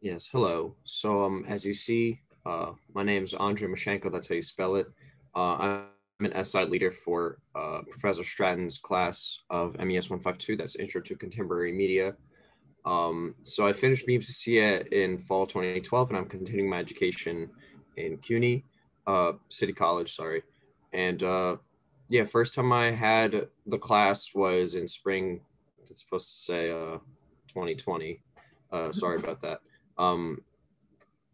Yes, hello. So, um, as you see, uh, my name is Andriy Maschenko. That's how you spell it. Uh, I'm an SI leader for uh, Professor Stratton's class of MES 152. That's Intro to Contemporary Media. Um, so I finished MEPCA in fall 2012, and I'm continuing my education in CUNY, uh, City College, sorry. And uh, yeah, first time I had the class was in spring. It's supposed to say uh, 2020. Uh, sorry about that. Um,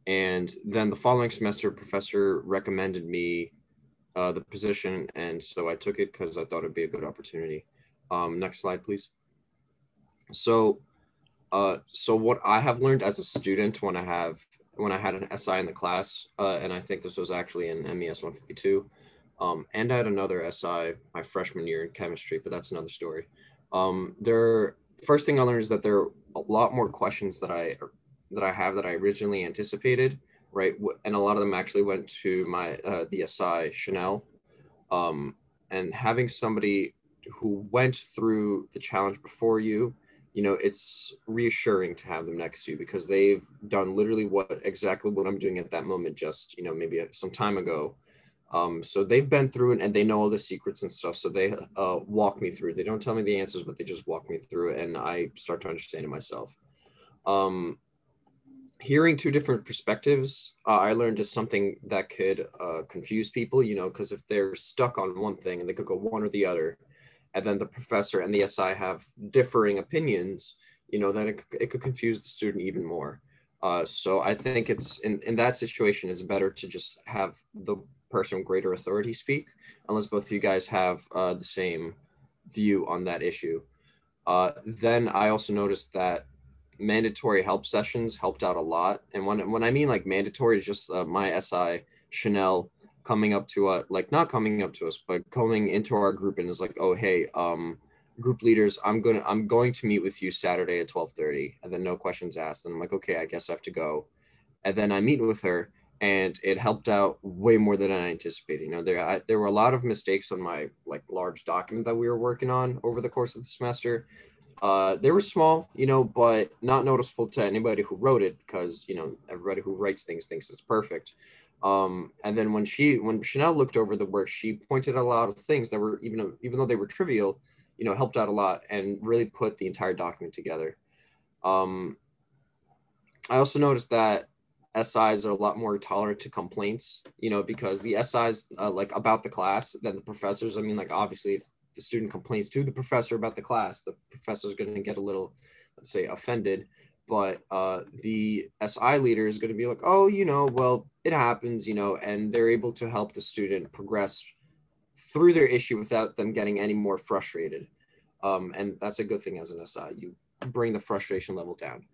and then the following semester, professor recommended me uh, the position, and so I took it because I thought it'd be a good opportunity. Um, next slide, please. So, uh, so what I have learned as a student when I have when I had an SI in the class, uh, and I think this was actually in MES 152, um, and I had another SI my freshman year in chemistry, but that's another story. Um, there, first thing I learned is that there are a lot more questions that I that I have that I originally anticipated, right? And a lot of them actually went to my uh, the SI Chanel, um, and having somebody who went through the challenge before you, you know, it's reassuring to have them next to you because they've done literally what exactly what I'm doing at that moment, just you know, maybe some time ago. Um, so they've been through it and they know all the secrets and stuff. So they uh, walk me through. They don't tell me the answers, but they just walk me through and I start to understand it myself. Um, hearing two different perspectives, uh, I learned is something that could uh, confuse people, you know, because if they're stuck on one thing and they could go one or the other, and then the professor and the SI have differing opinions, you know, then it, it could confuse the student even more. Uh, so I think it's in, in that situation, it's better to just have the person with greater authority speak, unless both of you guys have uh, the same view on that issue. Uh, then I also noticed that mandatory help sessions helped out a lot. And when when I mean like mandatory, is just uh, my SI Chanel coming up to us, like not coming up to us, but coming into our group and is like, oh hey, um, group leaders, I'm gonna I'm going to meet with you Saturday at twelve thirty, and then no questions asked. And I'm like, okay, I guess I have to go. And then I meet with her, and it helped out way more than I anticipated. You know, there I, there were a lot of mistakes on my like large document that we were working on over the course of the semester uh, they were small, you know, but not noticeable to anybody who wrote it because you know everybody who writes things thinks it's perfect. Um, and then when she when Chanel looked over the work, she pointed out a lot of things that were even even though they were trivial, you know, helped out a lot and really put the entire document together. Um, I also noticed that SIs are a lot more tolerant to complaints, you know, because the SIs uh, like about the class than the professors. I mean, like obviously, if the student complains to the professor about the class, the professor is going to get a little, let's say, offended. But uh, the SI leader is going to be like, oh, you know, well, it happens, you know, and they're able to help the student progress through their issue without them getting any more frustrated. Um, and that's a good thing as an SI. You bring the frustration level down.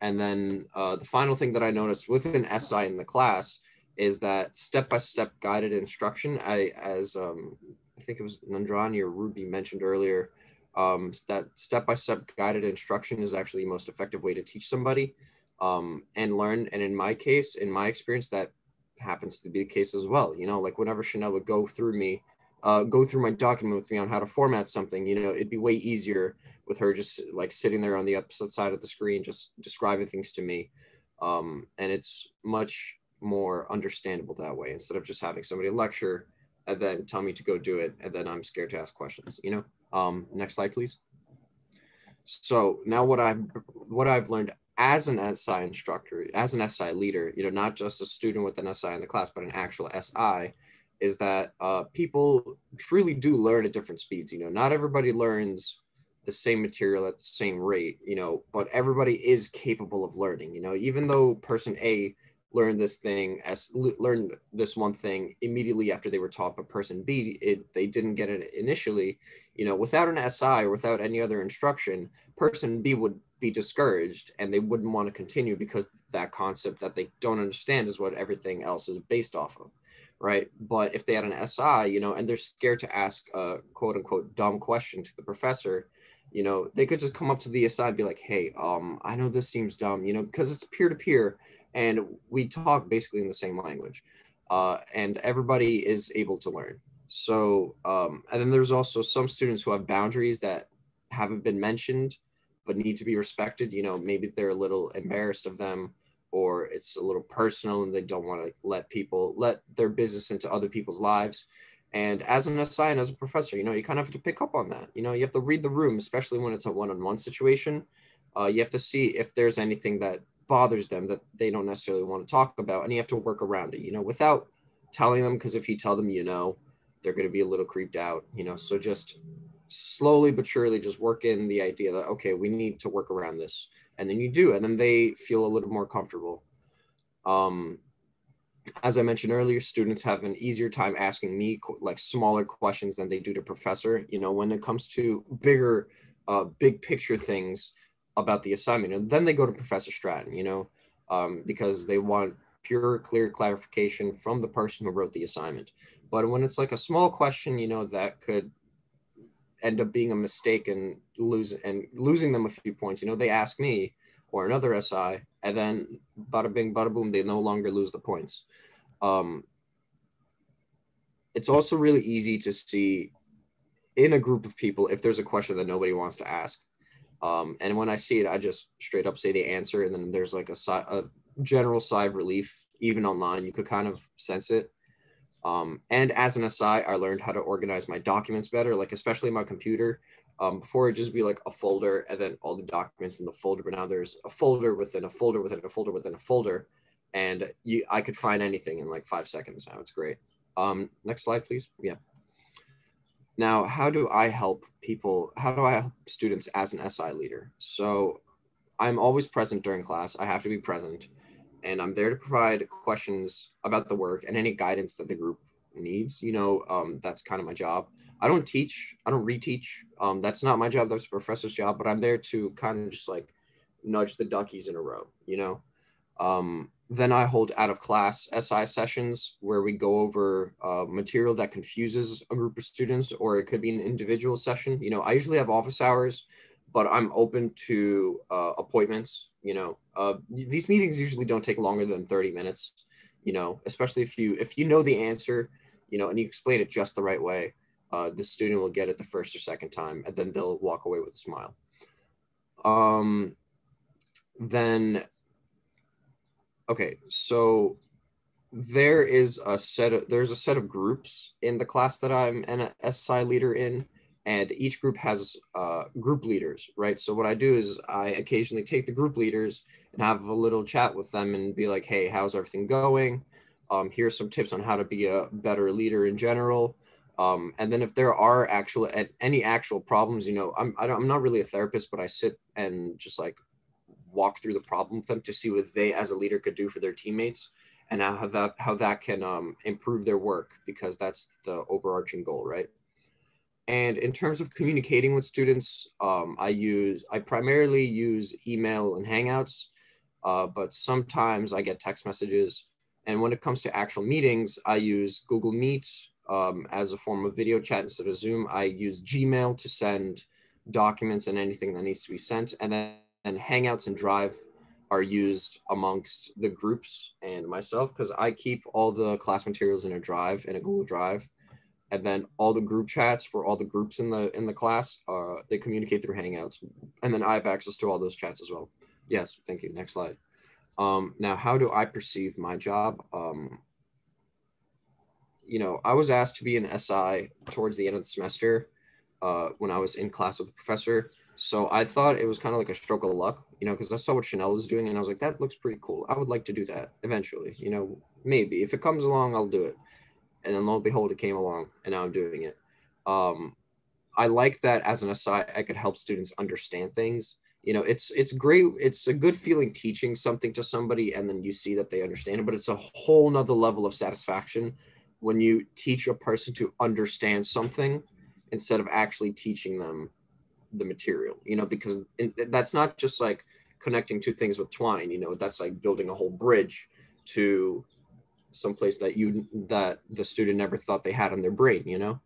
And then uh, the final thing that I noticed with an SI in the class is that step-by-step guided instruction. I, as um, I think it was Nandrani or Ruby mentioned earlier, um, that step-by-step guided instruction is actually the most effective way to teach somebody um, and learn. And in my case, in my experience, that happens to be the case as well. You know, like whenever Chanel would go through me, uh, go through my document with me on how to format something, you know, it'd be way easier with her just like sitting there on the opposite side of the screen, just describing things to me. Um, and it's much more understandable that way instead of just having somebody lecture and then tell me to go do it and then i'm scared to ask questions you know? Um next slide please. So now what i've what i've learned as an si instructor as an si leader you know not just a student with an si in the class but an actual si is that uh, people truly do learn at different speeds you know? Not everybody learns the same material at the same rate you know? But everybody is capable of learning you know? Even though person a learn this thing as learn this one thing immediately after they were taught but person b it, they didn't get it initially you know without an si or without any other instruction person b would be discouraged and they wouldn't want to continue because that concept that they don't understand is what everything else is based off of right? But if they had an si you know and they're scared to ask a quote unquote dumb question to the professor you know they could just come up to the si and be like hey um i know this seems dumb you know because it's peer to peer and we talk basically in the same language uh, and everybody is able to learn so um, and then there's also some students who have boundaries that haven't been mentioned but need to be respected you know maybe they're a little embarrassed of them or it's a little personal and they don't want to let people let their business into other people's lives. And as an SI and as a professor, you know, you kind of have to pick up on that. You know, you have to read the room, especially when it's a one-on-one situation. Uh, you have to see if there's anything that bothers them that they don't necessarily want to talk about, and you have to work around it. You know, without telling them, because if you tell them, you know, they're going to be a little creeped out. You know, so just slowly but surely, just work in the idea that okay, we need to work around this, and then you do, and then they feel a little more comfortable. Um, as I mentioned earlier, students have an easier time asking me like smaller questions than they do to professor. You know, when it comes to bigger, uh, big picture things about the assignment, and then they go to Professor Stratton. You know, um, because they want pure, clear clarification from the person who wrote the assignment. But when it's like a small question, you know, that could end up being a mistake and lose and losing them a few points. You know, they ask me or another SI, and then bada bing, bada boom, they no longer lose the points. Um, it's also really easy to see in a group of people if there's a question that nobody wants to ask. Um, and when I see it, I just straight up say the answer, and then there's like a, a general sigh of relief. Even online, you could kind of sense it. Um, and as an SI, I learned how to organize my documents better, like especially my computer. Um, before it just be like a folder and then all the documents in the folder, but now there's a folder within a folder within a folder within a folder and you I could find anything in like five seconds now. It's great. Um, next slide, please. Yeah. Now, how do I help people? How do I help students as an SI leader? So I'm always present during class. I have to be present and I'm there to provide questions about the work and any guidance that the group needs. You know, um, that's kind of my job. I don't teach, I don't reteach. Um, that's not my job. That's a professor's job, but I'm there to kind of just like nudge the duckies in a row, you know? Um, then I hold out of class SI sessions where we go over uh, material that confuses a group of students, or it could be an individual session. You know, I usually have office hours, but I'm open to uh, appointments. You know, uh, these meetings usually don't take longer than 30 minutes. You know, especially if you if you know the answer, you know, and you explain it just the right way, uh, the student will get it the first or second time, and then they'll walk away with a smile. Um, then Okay, so there is a set of there's a set of groups in the class that I'm an SI leader in, and each group has uh, group leaders, right? So what I do is I occasionally take the group leaders and have a little chat with them and be like, hey, how's everything going? Um, here's some tips on how to be a better leader in general. Um, and then if there are actual any actual problems, you know, I'm I am not really a therapist, but I sit and just like walk through the problem with them to see what they as a leader could do for their teammates and how that how that can um, improve their work because that's the overarching goal right? And in terms of communicating with students um, i use i primarily use email and hangouts uh, but sometimes i get text messages. And when it comes to actual meetings i use google meet um, as a form of video chat instead of zoom. I use gmail to send documents and anything that needs to be sent. And then and Hangouts and Drive are used amongst the groups and myself because I keep all the class materials in a drive in a Google Drive, and then all the group chats for all the groups in the in the class uh, they communicate through Hangouts, and then I have access to all those chats as well. Yes, thank you. Next slide. Um, now, how do I perceive my job? Um, you know, I was asked to be an SI towards the end of the semester uh, when I was in class with the professor so I thought it was kind of like a stroke of luck, you know, because I saw what Chanel was doing and I was like, that looks pretty cool. I would like to do that eventually, you know, maybe if it comes along, I'll do it. And then lo and behold, it came along and now I'm doing it. Um, I like that as an aside, I could help students understand things. You know, it's it's great. It's a good feeling teaching something to somebody and then you see that they understand it, but it's a whole nother level of satisfaction when you teach a person to understand something instead of actually teaching them the material you know because that's not just like connecting two things with twine you know that's like building a whole bridge to some place that you that the student never thought they had in their brain you know?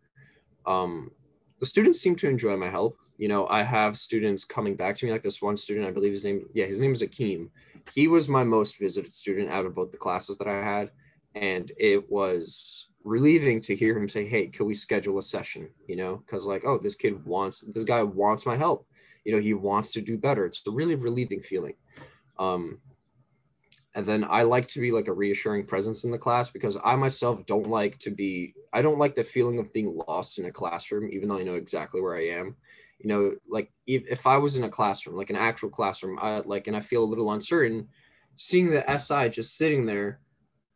Um, the students seem to enjoy my help you know i have students coming back to me like this one student i believe his name yeah his name is akeem. He was my most visited student out of both the classes that i had and it was relieving to hear him say, "Hey, can we schedule a session?" You know, because like, oh, this kid wants, this guy wants my help. You know, he wants to do better. It's a really relieving feeling. Um, and then I like to be like a reassuring presence in the class because I myself don't like to be I don't like the feeling of being lost in a classroom even though I know exactly where I am. You know, like if, if I was in a classroom, like an actual classroom, I like and I feel a little uncertain, seeing the SI just sitting there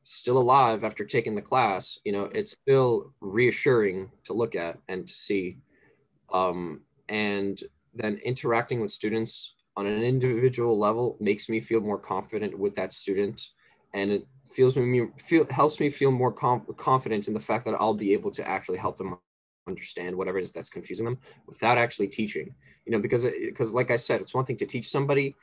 still alive after taking the class, you know, it's still reassuring to look at and to see. Um, and then interacting with students on an individual level makes me feel more confident with that student and it feels me feel helps me feel more com- confident in the fact that I'll be able to actually help them understand whatever it is that's confusing them without actually teaching you know because because like I said it's one thing to teach somebody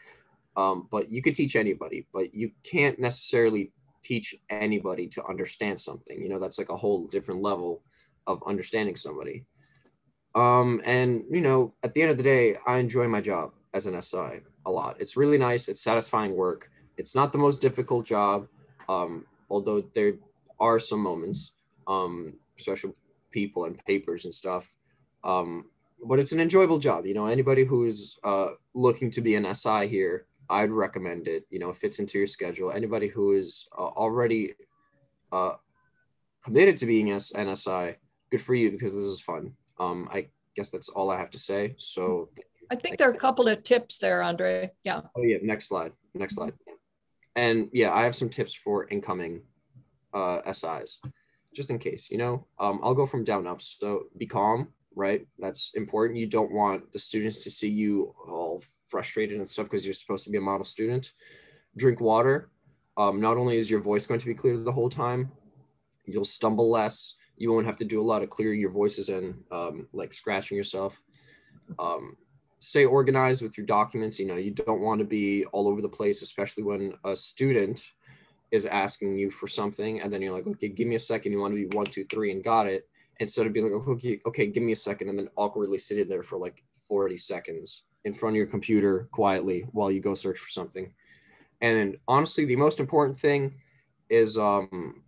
um, but you could teach anybody but you can't necessarily teach anybody to understand something you know that's like a whole different level of understanding somebody um, and you know at the end of the day I enjoy my job as an SI a lot. It's really nice. It's satisfying work. It's not the most difficult job, um, although there are some moments, um, people and papers and stuff. Um, but it's an enjoyable job. You know, anybody who is uh, looking to be an SI here, I'd recommend it. You know, it fits into your schedule. Anybody who is uh, already uh, committed to being an NSI, good for you because this is fun. Um, I guess that's all I have to say. So I think there are a couple of tips there, Andre. Yeah. Oh yeah. Next slide. Next slide. And yeah, I have some tips for incoming uh, SIs, just in case. You know, um, I'll go from down up. So be calm, right? That's important. You don't want the students to see you all frustrated and stuff because you're supposed to be a model student. Drink water. Um, not only is your voice going to be clear the whole time, you'll stumble less. You won't have to do a lot of clearing your voices and um, like scratching yourself. Um, stay organized with your documents. You know, you don't want to be all over the place, especially when a student is asking you for something and then you're like, okay, give me a second. You want to be one, two, three, and got it. Instead of being like, okay, okay, give me a second, and then awkwardly sitting there for like 40 seconds in front of your computer quietly while you go search for something. And honestly, the most important thing is um,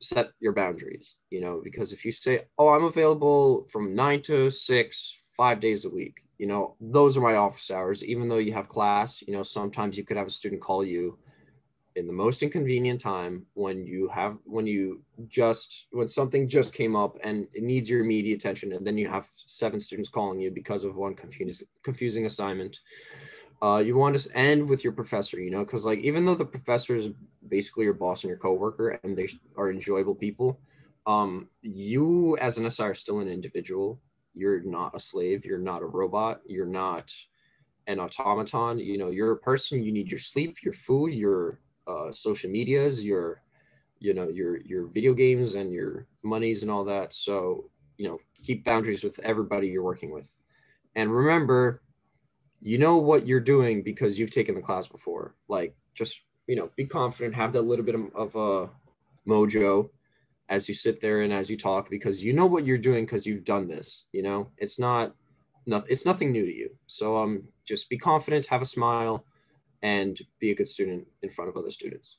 set your boundaries, you know, because if you say, oh, I'm available from nine to six, five days a week, you know those are my office hours even though you have class you know sometimes you could have a student call you in the most inconvenient time when you have when you just when something just came up and it needs your immediate attention and then you have seven students calling you because of one confusing confusing assignment. Uh, you want to end with your professor you know because like even though the professor is basically your boss and your coworker and they are enjoyable people um, you as an SI are still an individual. You're not a slave. You're not a robot. You're not an automaton. You know you're a person. You need your sleep your food your uh, social medias your you know your your video games and your monies and all that. So you know keep boundaries with everybody you're working with. And remember you know what you're doing because you've taken the class before. Like just you know be confident have that little bit of, of a mojo as you sit there and as you talk because you know what you're doing because you've done this you know? It's not no, it's nothing new to you. So um just be confident have a smile and be a good student in front of other students